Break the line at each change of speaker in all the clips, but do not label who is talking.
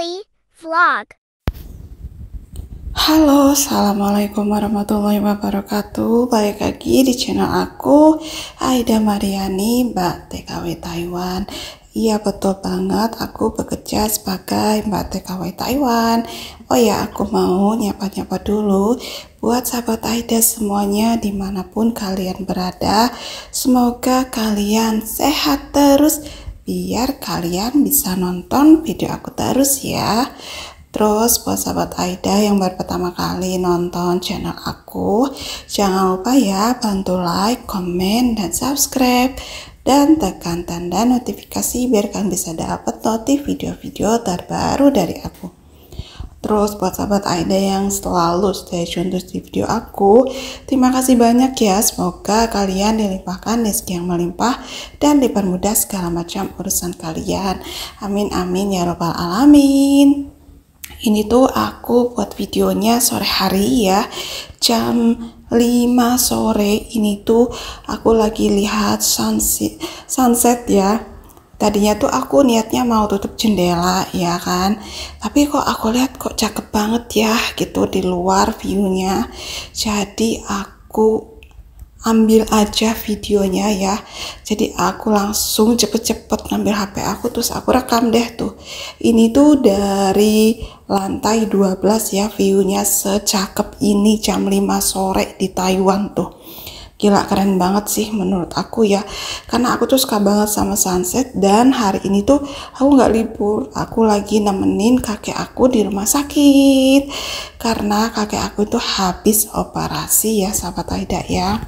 Lily Vlog.
Halo, Assalamualaikum warahmatullahi wabarakatuh. Balik lagi di channel aku Aida Mariani, Mbak TKW Taiwan. Iya betul banget, aku bekerja sebagai Mbak TKW Taiwan. Oh ya, aku mau nyapa-nyapa dulu Buat sahabat Aida semuanya di mana pun kalian berada. Semoga kalian sehat terus Biar kalian bisa nonton video aku terus ya Terus buat sahabat Aida yang baru pertama kali nonton channel aku, jangan lupa ya bantu like, komen, dan subscribe. Dan tekan tanda notifikasi biar kalian bisa dapat notif video-video terbaru dari aku. Terus buat sahabat Aida yang selalu stay tune terus di video aku, terima kasih banyak ya. Semoga kalian dilimpahkan rezeki yang melimpah dan dipermudah segala macam urusan kalian. Amin amin ya robbal alamin ini tuh aku buat videonya sore hari ya jam 5 sore ini tuh aku lagi lihat sunset, sunset ya tadinya tuh aku niatnya mau tutup jendela ya kan? Tapi kok aku lihat kok cakep banget ya gitu di luar viewnya. Jadi aku ambil aja videonya ya. Jadi aku langsung cepet-cepet ngambil HP aku terus aku rekam deh tuh. Ini tuh dari lantai 12 ya viewnya secakep ini jam 5 sore di Taiwan tuh gila keren banget sih menurut aku ya. Karena aku tuh suka banget sama sunset dan hari ini tuh aku nggak libur. Aku lagi nemenin kakek aku di rumah sakit. Karena kakek aku tuh habis operasi ya sahabat Aida ya.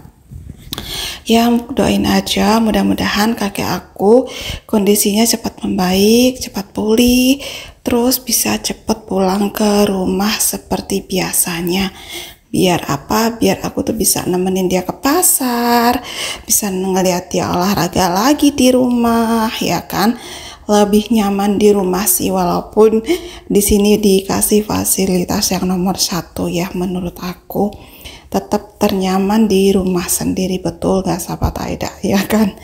Ya doain aja. Mudah-mudahan kakek aku kondisinya cepat membaik cepat pulih terus bisa cepat pulang ke rumah seperti biasanya biar apa? Biar aku tuh bisa nemenin dia ke pasar bisa ngeliat dia olahraga lagi di rumah ya kan? Lebih nyaman di rumah sih walaupun di sini dikasih fasilitas yang nomor satu ya menurut aku. Tetap ternyaman di rumah sendiri betul gak sahabat Aida? Ya kan?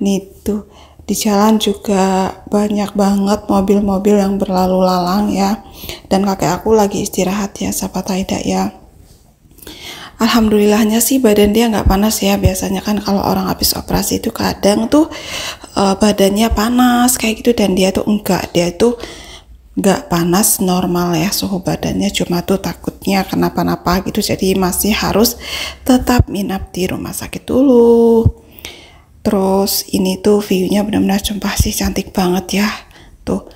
Nih tuh di jalan juga banyak banget mobil-mobil yang berlalu lalang ya. Dan kakek aku lagi istirahat ya sahabat Aida ya Alhamdulillahnya sih badan dia nggak panas ya. Biasanya kan kalau orang habis operasi itu kadang tuh uh, badannya panas kayak gitu. Dan dia tuh enggak. Dia tuh nggak panas normal ya. Suhu badannya cuma tuh takutnya kenapa-napa gitu. Jadi masih harus tetap minap di rumah sakit dulu. Terus ini tuh viewnya benar-benar sumpah sih cantik banget ya. Tuh.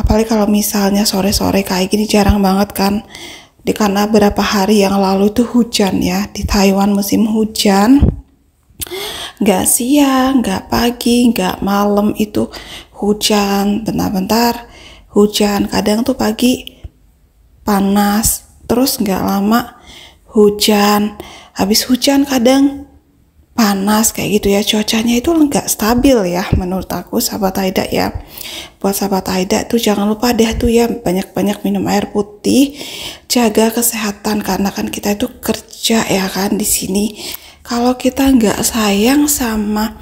Apalagi kalau misalnya sore-sore kayak gini jarang banget kan di karena beberapa hari yang lalu tuh hujan ya di Taiwan musim hujan. Nggak siang nggak pagi nggak malam itu hujan. Bentar-bentar hujan. Kadang tuh pagi panas terus nggak lama hujan. Habis hujan kadang panas kayak gitu ya. Cuacanya itu nggak stabil ya menurut aku sahabat Aida ya. Buat sahabat Aida tuh jangan lupa deh tuh ya banyak-banyak minum air putih. Jaga kesehatan karena kan kita itu kerja ya kan di sini. Kalau kita nggak sayang sama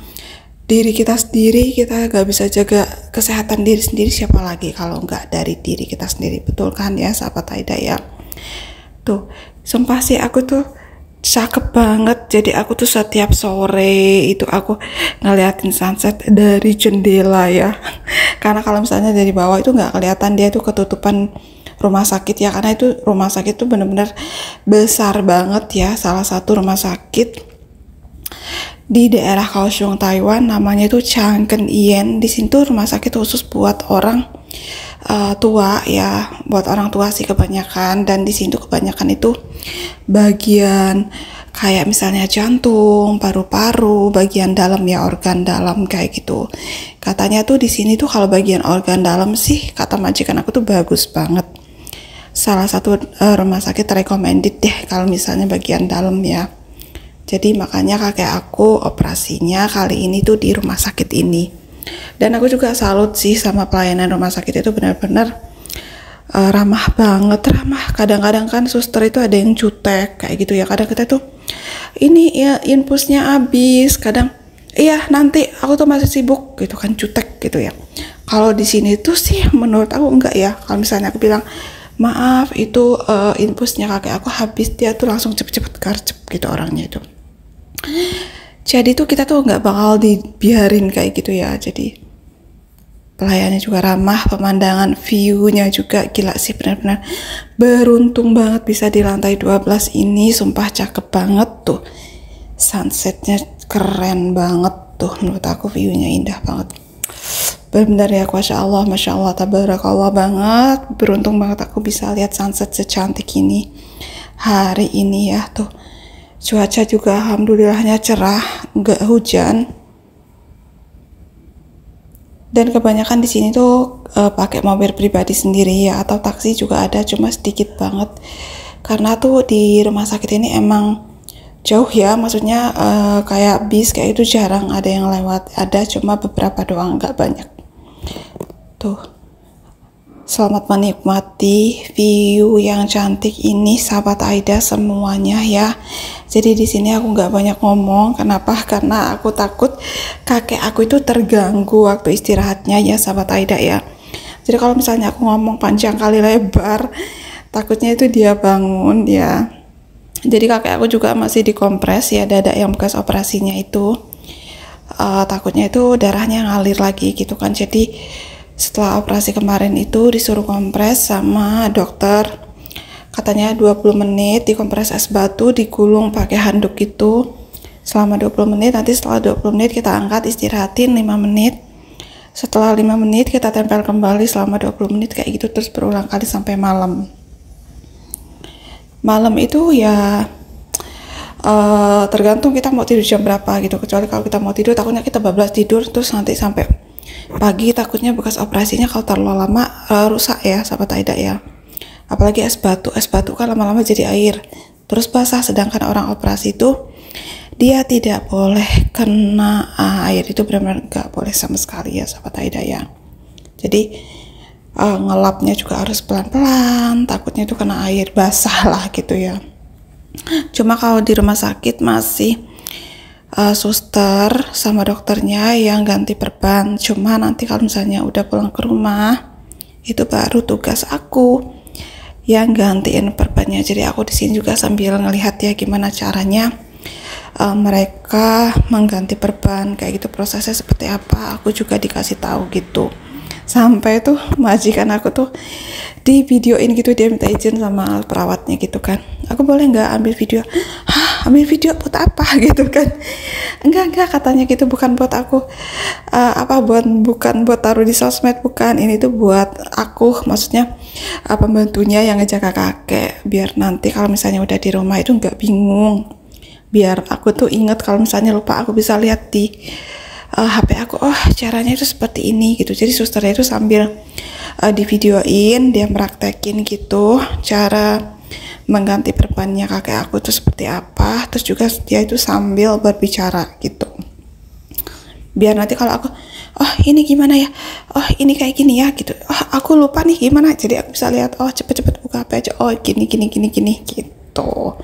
diri kita sendiri kita nggak bisa jaga kesehatan diri sendiri siapa lagi kalau nggak dari diri kita sendiri. Betul kan ya sahabat Aida ya? Tuh sumpah sih aku tuh cakep banget. Jadi aku tuh setiap sore itu aku ngeliatin sunset dari jendela ya. Karena kalau misalnya dari bawah itu nggak kelihatan dia tuh ketutupan rumah sakit ya. Karena itu rumah sakit tuh bener-bener besar banget ya salah satu rumah sakit di daerah Kaohsiung Taiwan. Namanya itu Changken Yen. Di situ rumah sakit khusus buat orang uh, tua ya buat orang tua sih kebanyakan dan di situ kebanyakan itu bagian kayak misalnya jantung, paru-paru, bagian dalam ya organ dalam kayak gitu. Katanya tuh di sini tuh kalau bagian organ dalam sih kata majikan aku tuh bagus banget. Salah satu uh, rumah sakit recommended deh kalau misalnya bagian dalam ya. Jadi makanya kakek aku operasinya kali ini tuh di rumah sakit ini. Dan aku juga salut sih sama pelayanan rumah sakit itu benar-benar uh, ramah banget, ramah. Kadang-kadang kan suster itu ada yang jutek kayak gitu ya. Kadang kita tuh ini ya infusnya habis, kadang iya nanti aku tuh masih sibuk gitu kan jutek gitu ya kalau di sini tuh sih menurut aku enggak ya kalau misalnya aku bilang maaf itu uh, infusnya kakek aku habis dia tuh langsung cepet-cepet karcep gitu orangnya itu jadi tuh kita tuh nggak bakal dibiarin kayak gitu ya. Jadi pelayannya juga ramah pemandangan view-nya juga gila sih benar-benar beruntung banget bisa di lantai 12 ini. Sumpah cakep banget tuh. Sunsetnya keren banget tuh menurut aku view-nya indah banget. Benar-benar ya Masya Allah Masya Allah tabarakallah banget. Beruntung banget aku bisa lihat sunset secantik ini hari ini ya tuh cuaca juga alhamdulillahnya cerah nggak hujan. Dan kebanyakan di sini tuh uh, pakai mobil pribadi sendiri ya atau taksi juga ada cuma sedikit banget. Karena tuh di rumah sakit ini emang jauh ya maksudnya uh, kayak bis kayak itu jarang ada yang lewat ada cuma beberapa doang nggak banyak. Tuh Selamat menikmati view yang cantik ini sahabat Aida semuanya ya. Jadi di sini aku nggak banyak ngomong. Kenapa? Karena aku takut kakek aku itu terganggu waktu istirahatnya ya sahabat Aida ya. Jadi kalau misalnya aku ngomong panjang kali lebar, takutnya itu dia bangun ya. Jadi kakek aku juga masih dikompres ya dada yang bekas operasinya itu. Uh, takutnya itu darahnya ngalir lagi gitu kan. Jadi setelah operasi kemarin itu disuruh kompres sama dokter. Katanya 20 menit dikompres es batu digulung pakai handuk itu selama 20 menit nanti setelah 20 menit kita angkat istirahatin 5 menit. Setelah 5 menit kita tempel kembali selama 20 menit kayak gitu terus berulang kali sampai malam. Malam itu ya uh, tergantung kita mau tidur jam berapa gitu. Kecuali kalau kita mau tidur takutnya kita bablas tidur terus nanti sampai pagi takutnya bekas operasinya kalau terlalu lama uh, rusak ya sahabat Aida ya. Apalagi es batu es batu kan lama-lama jadi air. Terus basah sedangkan orang operasi itu dia tidak boleh kena air itu benar-benar nggak boleh sama sekali ya sahabat Aida ya. Jadi uh, ngelapnya juga harus pelan-pelan takutnya itu kena air basah lah gitu ya. Cuma kalau di rumah sakit masih uh, suster sama dokternya yang ganti perban. Cuma nanti kalau misalnya udah pulang ke rumah, itu baru tugas aku yang gantiin perbannya. Jadi aku di sini juga sambil ngelihat ya gimana caranya uh, mereka mengganti perban kayak gitu prosesnya seperti apa. Aku juga dikasih tahu gitu. Sampai tuh majikan aku tuh di videoin gitu dia minta izin sama perawatnya gitu kan. Aku boleh nggak ambil video? Hah, ambil video buat apa? Gitu kan. Enggak enggak katanya gitu bukan buat aku. Uh, apa buat bukan buat taruh di sosmed bukan. Ini tuh buat aku maksudnya uh, pembantunya yang ngejaga kakek biar nanti kalau misalnya udah di rumah itu nggak bingung. Biar aku tuh inget kalau misalnya lupa aku bisa lihat di uh, eh, HP aku oh caranya itu seperti ini gitu. Jadi susternya itu sambil uh, di videoin dia meraktekin gitu cara mengganti perbannya kakek aku itu seperti apa. Terus juga dia itu sambil berbicara gitu. Biar nanti kalau aku oh ini gimana ya? Oh ini kayak gini ya gitu. Oh aku lupa nih gimana. Jadi aku bisa lihat oh cepet-cepet buka apa aja. Oh gini gini gini gini gitu.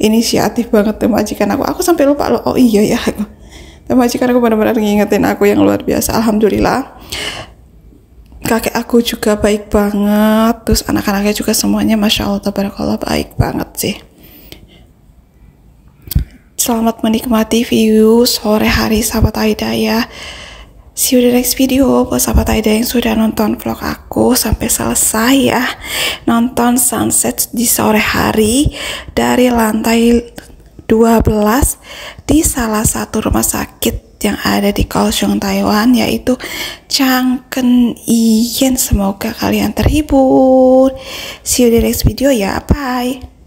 Inisiatif banget tuh majikan aku. Aku sampai lupa loh oh iya ya aku majikan aku benar-benar ngingetin aku yang luar biasa. Alhamdulillah. Kakek aku juga baik banget. Terus anak-anaknya juga semuanya masya allah tabarakallah baik banget sih. Selamat menikmati view sore hari sahabat Aida ya. See you the next video. Buat sahabat Aida yang sudah nonton vlog aku sampai selesai ya. Nonton sunset di sore hari dari lantai 12 di salah satu rumah sakit yang ada di Kaohsiung, Taiwan yaitu Changken Iyen. Semoga kalian terhibur. See you di next video ya. Bye.